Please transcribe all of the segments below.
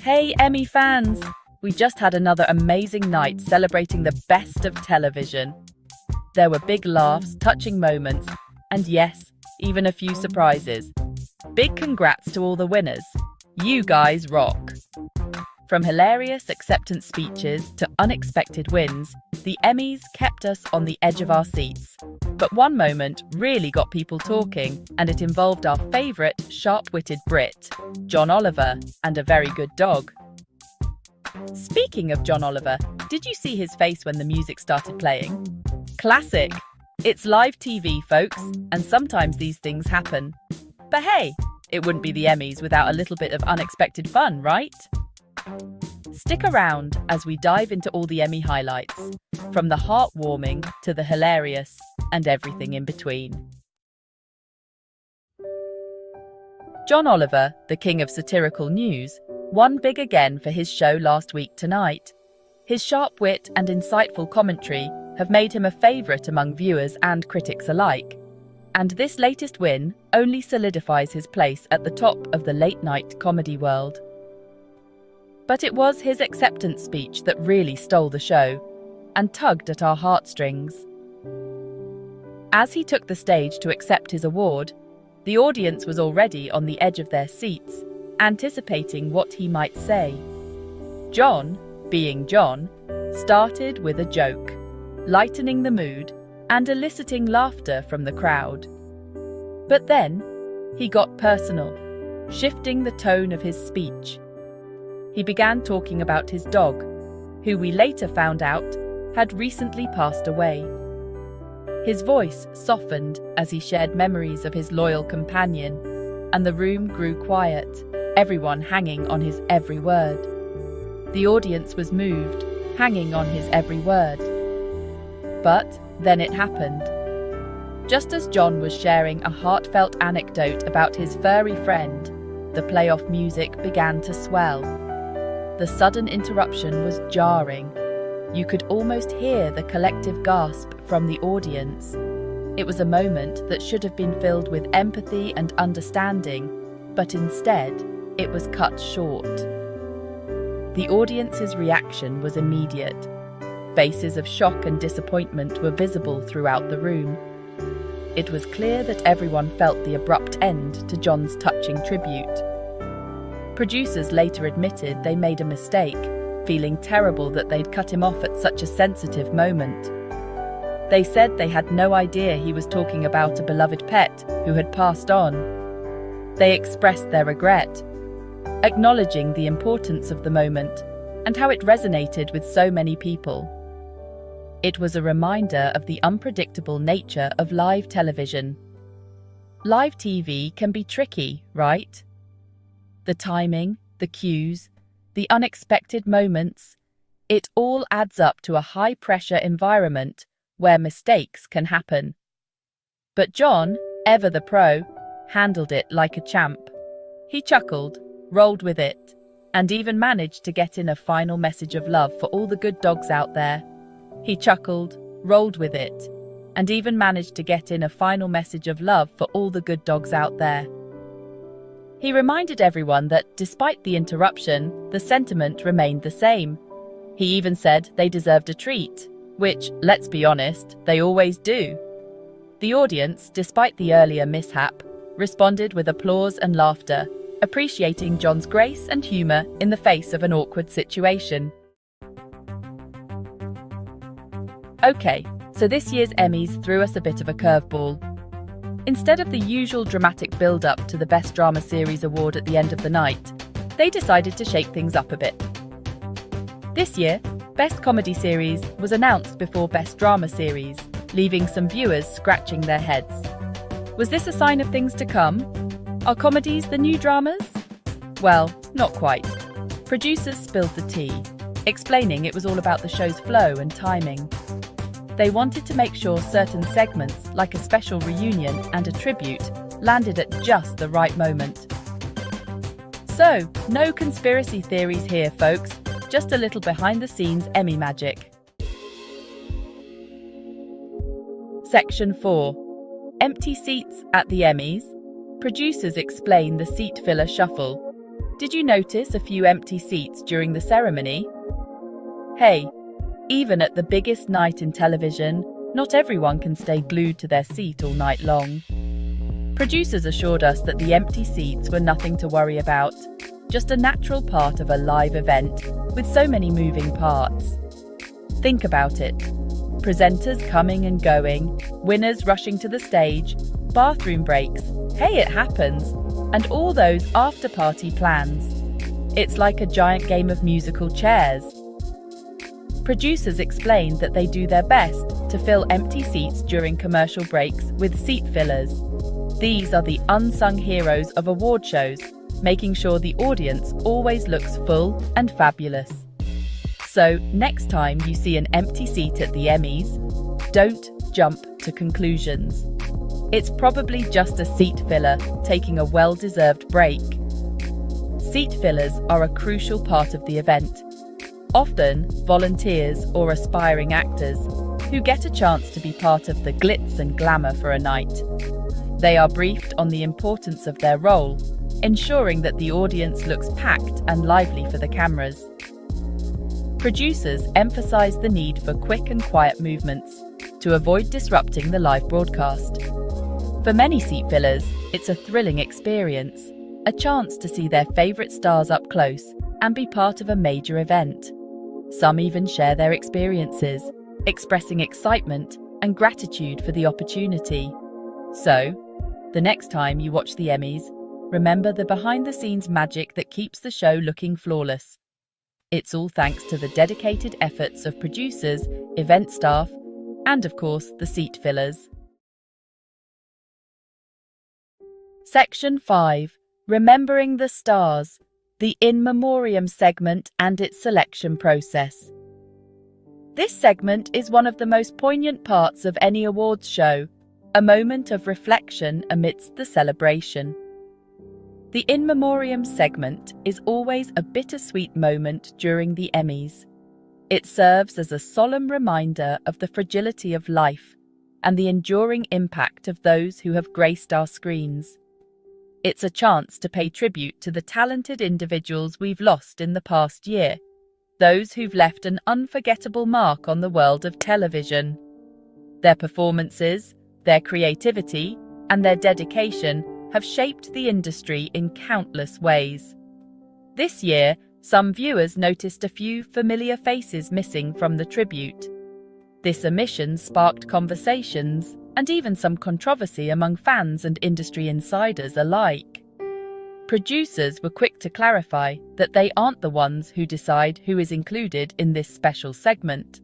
Hey, Emmy fans! We just had another amazing night celebrating the best of television. There were big laughs, touching moments, and yes, even a few surprises. Big congrats to all the winners. You guys rock! From hilarious acceptance speeches to unexpected wins, the Emmys kept us on the edge of our seats. But one moment really got people talking, and it involved our favourite sharp witted Brit, John Oliver, and a very good dog. Speaking of John Oliver, did you see his face when the music started playing? Classic! It's live TV, folks, and sometimes these things happen. But hey, it wouldn't be the Emmys without a little bit of unexpected fun, right? Stick around as we dive into all the Emmy highlights, from the heartwarming to the hilarious and everything in between. John Oliver, the king of satirical news, won big again for his show last week tonight. His sharp wit and insightful commentary have made him a favourite among viewers and critics alike. And this latest win only solidifies his place at the top of the late night comedy world. But it was his acceptance speech that really stole the show and tugged at our heartstrings. As he took the stage to accept his award, the audience was already on the edge of their seats, anticipating what he might say. John, being John, started with a joke, lightening the mood and eliciting laughter from the crowd. But then he got personal, shifting the tone of his speech he began talking about his dog, who we later found out had recently passed away. His voice softened as he shared memories of his loyal companion, and the room grew quiet, everyone hanging on his every word. The audience was moved, hanging on his every word. But then it happened. Just as John was sharing a heartfelt anecdote about his furry friend, the playoff music began to swell. The sudden interruption was jarring. You could almost hear the collective gasp from the audience. It was a moment that should have been filled with empathy and understanding, but instead, it was cut short. The audience's reaction was immediate. Faces of shock and disappointment were visible throughout the room. It was clear that everyone felt the abrupt end to John's touching tribute. Producers later admitted they made a mistake, feeling terrible that they'd cut him off at such a sensitive moment. They said they had no idea he was talking about a beloved pet who had passed on. They expressed their regret, acknowledging the importance of the moment and how it resonated with so many people. It was a reminder of the unpredictable nature of live television. Live TV can be tricky, right? The timing, the cues, the unexpected moments, it all adds up to a high pressure environment where mistakes can happen. But John, ever the pro, handled it like a champ. He chuckled, rolled with it, and even managed to get in a final message of love for all the good dogs out there. He chuckled, rolled with it, and even managed to get in a final message of love for all the good dogs out there. He reminded everyone that, despite the interruption, the sentiment remained the same. He even said they deserved a treat, which, let's be honest, they always do. The audience, despite the earlier mishap, responded with applause and laughter, appreciating John's grace and humour in the face of an awkward situation. Okay, so this year's Emmys threw us a bit of a curveball. Instead of the usual dramatic build up to the Best Drama Series award at the end of the night, they decided to shake things up a bit. This year, Best Comedy Series was announced before Best Drama Series, leaving some viewers scratching their heads. Was this a sign of things to come? Are comedies the new dramas? Well, not quite. Producers spilled the tea, explaining it was all about the show's flow and timing. They wanted to make sure certain segments, like a special reunion and a tribute, landed at just the right moment. So, no conspiracy theories here, folks, just a little behind the scenes Emmy magic. Section 4 Empty seats at the Emmys. Producers explain the seat filler shuffle. Did you notice a few empty seats during the ceremony? Hey, even at the biggest night in television, not everyone can stay glued to their seat all night long. Producers assured us that the empty seats were nothing to worry about, just a natural part of a live event with so many moving parts. Think about it presenters coming and going, winners rushing to the stage, bathroom breaks, hey, it happens, and all those after party plans. It's like a giant game of musical chairs. Producers explained that they do their best to fill empty seats during commercial breaks with seat fillers. These are the unsung heroes of award shows, making sure the audience always looks full and fabulous. So, next time you see an empty seat at the Emmys, don't jump to conclusions. It's probably just a seat filler taking a well deserved break. Seat fillers are a crucial part of the event, often volunteers or aspiring actors who get a chance to be part of the glitz and glamour for a night. They are briefed on the importance of their role, ensuring that the audience looks packed and lively for the cameras. Producers emphasise the need for quick and quiet movements to avoid disrupting the live broadcast. For many seat fillers, it's a thrilling experience, a chance to see their favourite stars up close and be part of a major event. Some even share their experiences, expressing excitement and gratitude for the opportunity. So, the next time you watch the Emmys, remember the behind the scenes magic that keeps the show looking flawless. It's all thanks to the dedicated efforts of producers, event staff, and of course, the seat fillers. Section 5 Remembering the Stars, the In Memoriam segment and its selection process. This segment is one of the most poignant parts of any awards show, a moment of reflection amidst the celebration. The In Memoriam segment is always a bittersweet moment during the Emmys. It serves as a solemn reminder of the fragility of life and the enduring impact of those who have graced our screens. It's a chance to pay tribute to the talented individuals we've lost in the past year, those who've left an unforgettable mark on the world of television. Their performances, their creativity, and their dedication have shaped the industry in countless ways. This year, some viewers noticed a few familiar faces missing from the tribute. This omission sparked conversations and even some controversy among fans and industry insiders alike. Producers were quick to clarify that they aren't the ones who decide who is included in this special segment.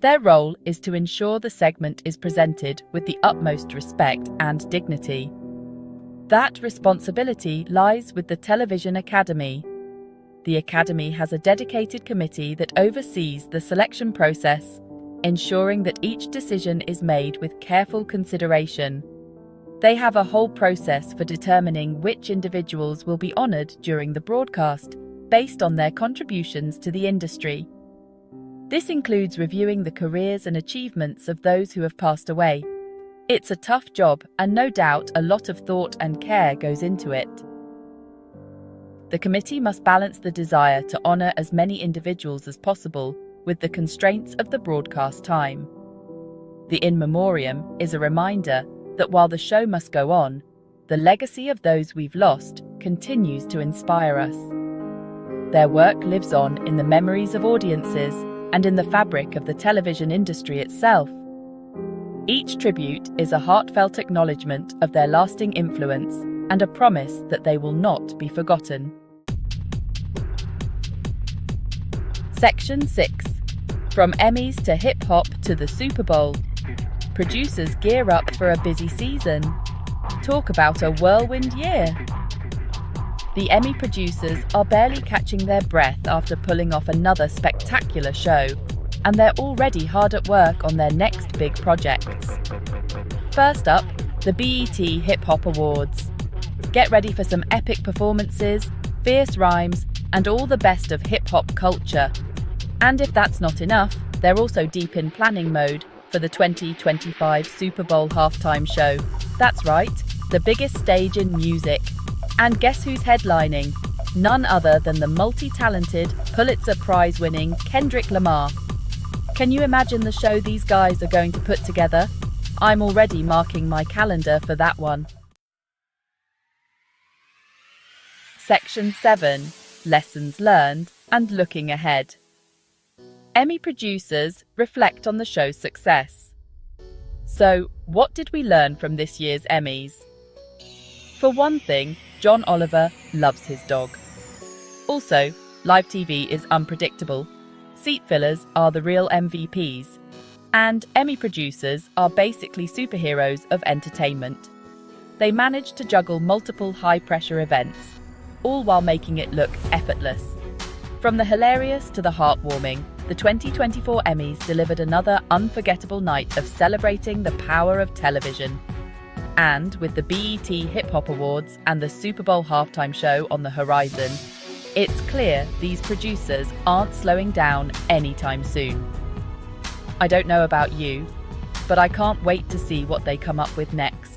Their role is to ensure the segment is presented with the utmost respect and dignity. That responsibility lies with the Television Academy. The Academy has a dedicated committee that oversees the selection process ensuring that each decision is made with careful consideration. They have a whole process for determining which individuals will be honoured during the broadcast based on their contributions to the industry. This includes reviewing the careers and achievements of those who have passed away. It's a tough job, and no doubt a lot of thought and care goes into it. The committee must balance the desire to honour as many individuals as possible with the constraints of the broadcast time. The In Memoriam is a reminder that while the show must go on, the legacy of those we've lost continues to inspire us. Their work lives on in the memories of audiences and in the fabric of the television industry itself. Each tribute is a heartfelt acknowledgement of their lasting influence and a promise that they will not be forgotten. Section 6 from Emmys to hip hop to the Super Bowl, producers gear up for a busy season. Talk about a whirlwind year. The Emmy producers are barely catching their breath after pulling off another spectacular show, and they're already hard at work on their next big projects. First up, the BET Hip Hop Awards. Get ready for some epic performances, fierce rhymes, and all the best of hip hop culture and if that's not enough, they're also deep in planning mode for the 2025 Super Bowl halftime show. That's right, the biggest stage in music. And guess who's headlining? None other than the multi talented, Pulitzer Prize winning Kendrick Lamar. Can you imagine the show these guys are going to put together? I'm already marking my calendar for that one. Section 7 Lessons Learned and Looking Ahead. Emmy producers reflect on the show's success. So, what did we learn from this year's Emmys? For one thing, John Oliver loves his dog. Also, live TV is unpredictable. Seat fillers are the real MVPs. And Emmy producers are basically superheroes of entertainment. They manage to juggle multiple high pressure events, all while making it look effortless. From the hilarious to the heartwarming, the 2024 Emmys delivered another unforgettable night of celebrating the power of television. And with the BET Hip Hop Awards and the Super Bowl halftime show on the horizon, it's clear these producers aren't slowing down anytime soon. I don't know about you, but I can't wait to see what they come up with next.